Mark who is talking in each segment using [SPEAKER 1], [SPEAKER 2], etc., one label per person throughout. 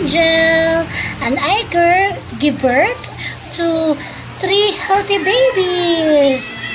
[SPEAKER 1] angel. And I give birth to three healthy babies.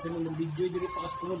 [SPEAKER 2] saya ng video diri pa kas kuno.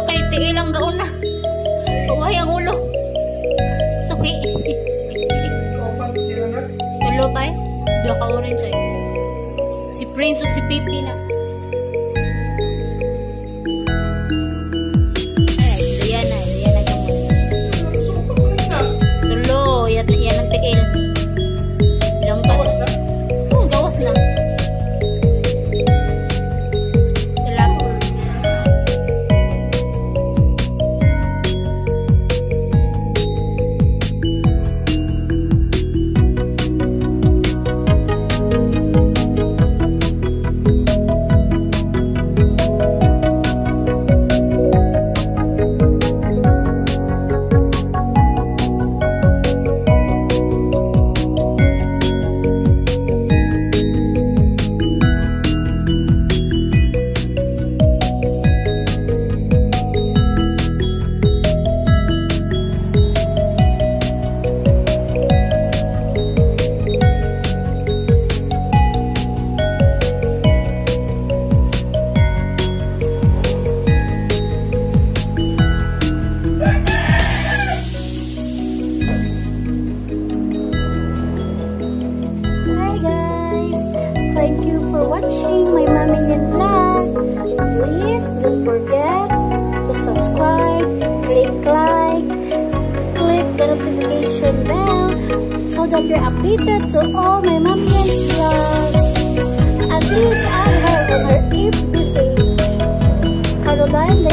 [SPEAKER 2] anak kay tiilang gaon na. Ah.
[SPEAKER 1] Uwahay ang ulo. Suki. Ulo pa eh. Ka orange eh. Si Prince o si Pipi na. That you're updated to all my Mommy and Vlog. And please add her on her FB page. Caroline